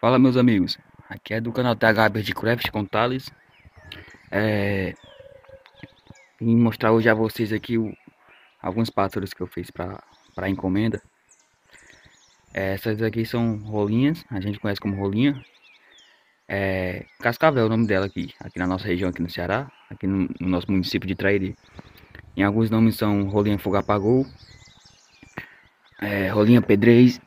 Fala meus amigos, aqui é do canal TH Birdcraft com Thales. É... Vim mostrar hoje a vocês aqui o... alguns pássaros que eu fiz para encomenda. É, Essas aqui são rolinhas, a gente conhece como rolinha. É... Cascavel é o nome dela aqui, aqui na nossa região aqui no Ceará Aqui no, no nosso município de Trairi. Em alguns nomes são rolinha fogapagou é, Rolinha pedrez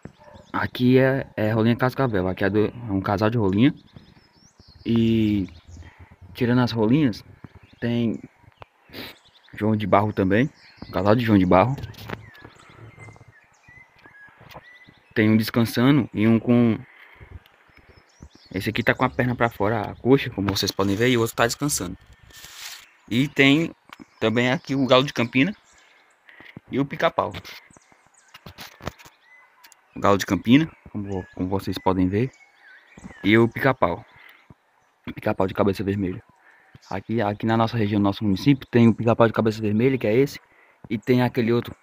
Aqui é, é rolinha cascavel, aqui é, do, é um casal de rolinha. E tirando as rolinhas, tem João de Barro também, um casal de João de Barro. Tem um descansando e um com esse aqui tá com a perna para fora, a coxa, como vocês podem ver, e o outro tá descansando. E tem também aqui o galo de campina e o pica-pau galo de campina, como, como vocês podem ver, e o pica-pau, pica-pau de cabeça vermelha. Aqui, aqui na nossa região, no nosso município, tem o pica-pau de cabeça vermelha, que é esse, e tem aquele outro,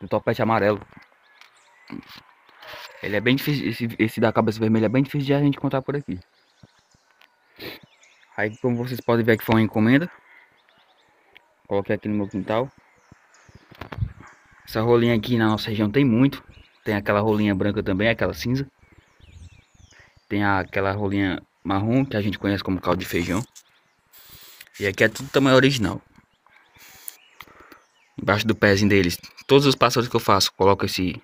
do topete amarelo. Ele é bem difícil, esse, esse da cabeça vermelha é bem difícil de a gente encontrar por aqui. Aí, como vocês podem ver, que foi uma encomenda. Coloquei aqui no meu quintal. Essa rolinha aqui na nossa região tem muito. Tem aquela rolinha branca também, aquela cinza. Tem aquela rolinha marrom que a gente conhece como caldo de feijão. E aqui é tudo tamanho original. Embaixo do pezinho deles, todos os pássaros que eu faço, coloco esse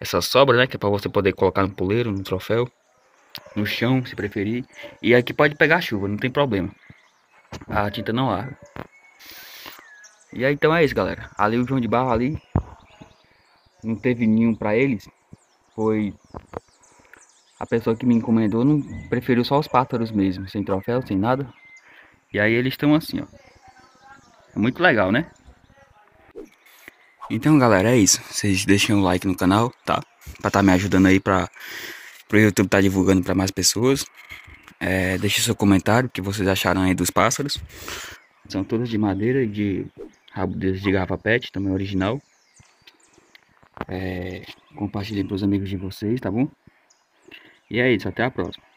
essa sobra, né, que é para você poder colocar no poleiro, no troféu, no chão, se preferir. E aqui pode pegar chuva, não tem problema. A tinta não arde. E aí então é isso, galera. Ali o João de Barro ali não teve nenhum para eles, foi a pessoa que me encomendou não preferiu só os pássaros mesmo, sem troféu, sem nada. E aí eles estão assim, ó. É muito legal, né? Então, galera, é isso. Vocês deixem o like no canal, tá? Pra tá me ajudando aí pra pro YouTube tá divulgando para mais pessoas. É, deixe seu comentário o que vocês acharam aí dos pássaros. São todos de madeira e de rabo de garrafa pet, também original. É, compartilhem para os amigos de vocês, tá bom? E é isso, até a próxima.